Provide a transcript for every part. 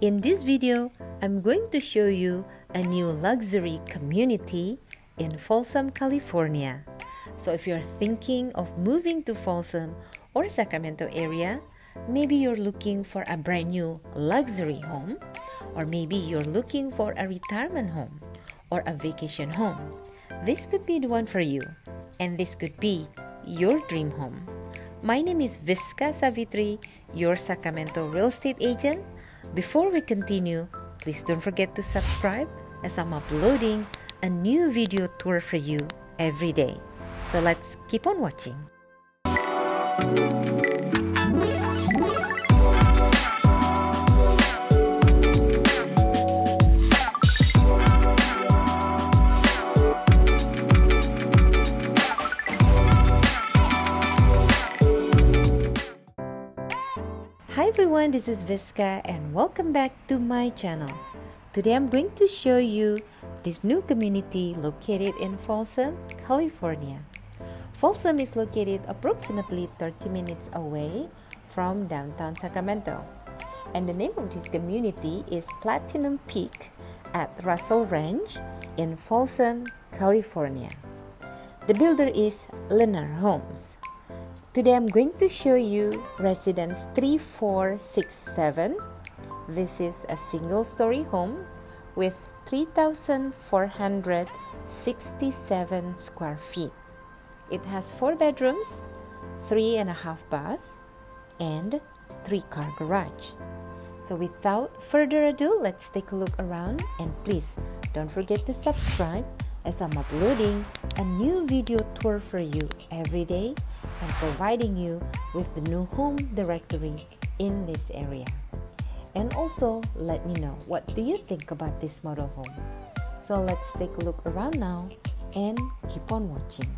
In this video, I'm going to show you a new luxury community in Folsom, California. So if you're thinking of moving to Folsom or Sacramento area, maybe you're looking for a brand new luxury home, or maybe you're looking for a retirement home or a vacation home. This could be the one for you, and this could be your dream home. My name is Vischa Savitri, your Sacramento real estate agent. Before we continue, please don't forget to subscribe as I'm uploading a new video tour for you every day. So let's keep on watching. Hi everyone, this is Vischa and welcome back to my channel. Today I'm going to show you this new community located in Folsom, California. Folsom is located approximately 30 minutes away from downtown Sacramento. And the name of this community is Platinum Peak at Russell Ranch in Folsom, California. The builder is Lennar Homes. Today I'm going to show you residence 3467. This is a single story home with 3,467 square feet. It has four bedrooms, three and a half bath, and three car garage. So without further ado, let's take a look around and please don't forget to subscribe as I'm uploading a new video tour for you every day and providing you with the new home directory in this area. And also let me know what do you think about this model home. So let's take a look around now and keep on watching.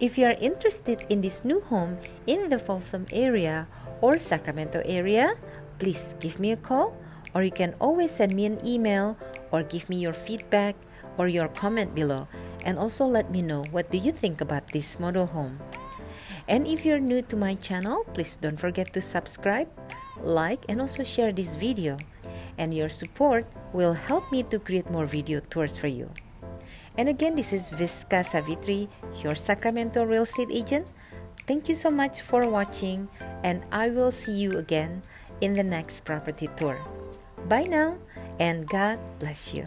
If you are interested in this new home in the Folsom area or Sacramento area, please give me a call or you can always send me an email or give me your feedback or your comment below and also let me know what do you think about this model home. And if you're new to my channel, please don't forget to subscribe, like and also share this video. And your support will help me to create more video tours for you. And again, this is Vischa Savitri, your Sacramento real estate agent. Thank you so much for watching, and I will see you again in the next property tour. Bye now, and God bless you.